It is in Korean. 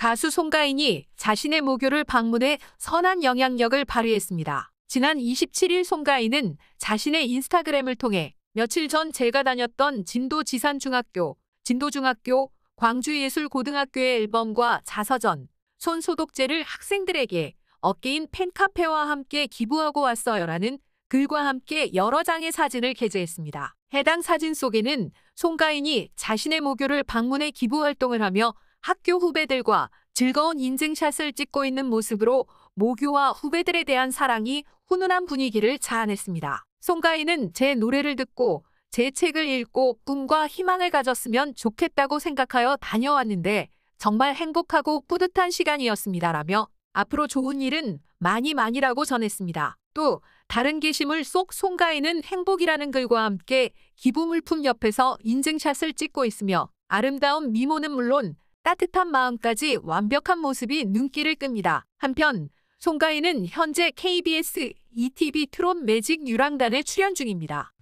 가수 송가인이 자신의 모교를 방문해 선한 영향력을 발휘했습니다. 지난 27일 송가인은 자신의 인스타그램을 통해 며칠 전 제가 다녔던 진도지산중학교, 진도중학교, 광주예술고등학교의 앨범과 자서전, 손소독제를 학생들에게 어깨인 팬카페와 함께 기부하고 왔어요라는 글과 함께 여러 장의 사진을 게재했습니다. 해당 사진 속에는 송가인이 자신의 모교를 방문해 기부 활동을 하며 학교 후배들과 즐거운 인증샷을 찍고 있는 모습으로 모교와 후배들에 대한 사랑이 훈훈한 분위기를 자아냈습니다. 송가인은 제 노래를 듣고 제 책을 읽고 꿈과 희망을 가졌으면 좋겠다고 생각하여 다녀왔는데 정말 행복하고 뿌듯한 시간이었습니다 라며 앞으로 좋은 일은 많이 많이라고 전했습니다. 또 다른 게시물 속 송가인은 행복이라는 글과 함께 기부물품 옆에서 인증샷을 찍고 있으며 아름다운 미모는 물론 따뜻한 마음까지 완벽한 모습이 눈길을 끕니다. 한편 송가인은 현재 KBS ETV 트롯 매직 유랑단에 출연 중입니다.